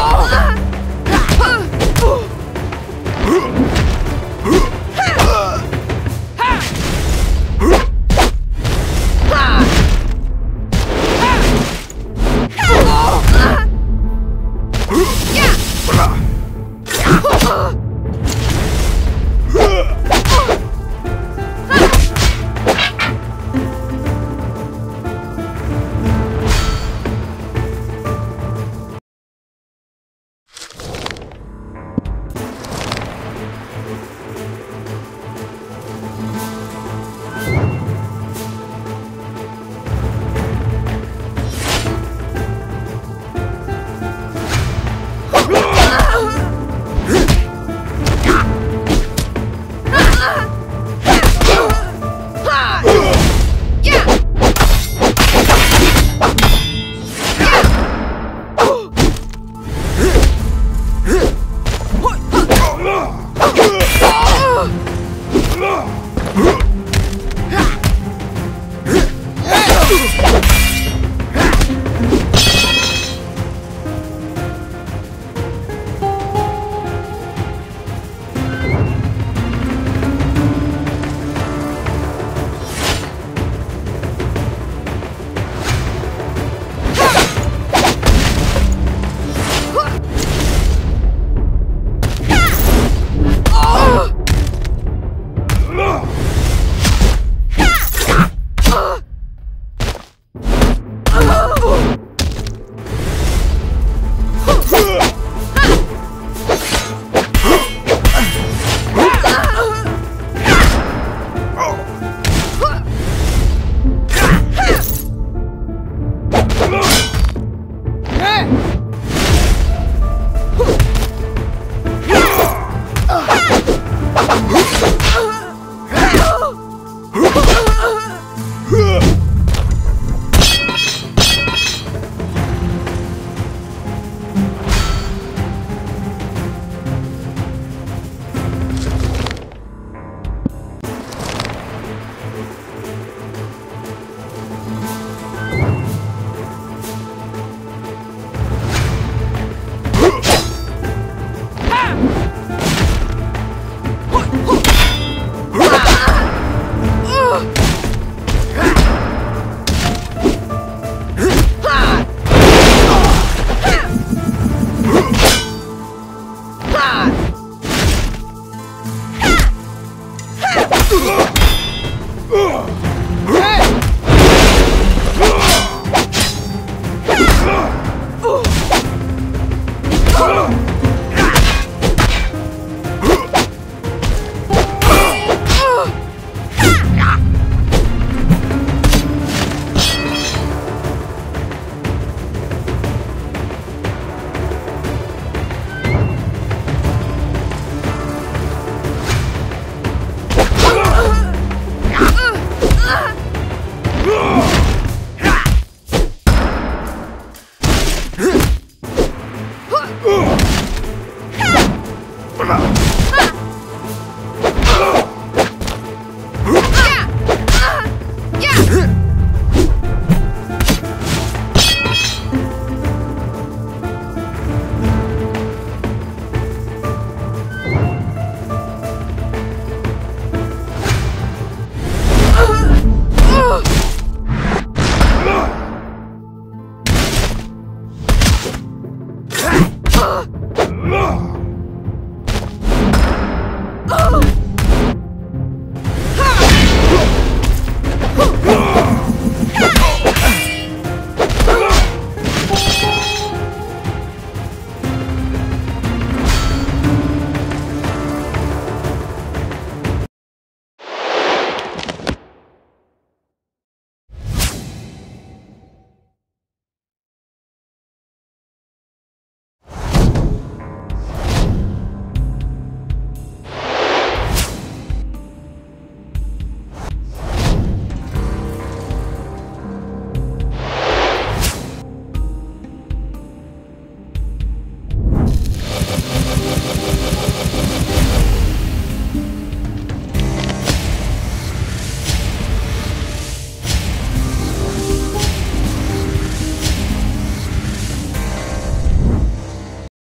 Oh!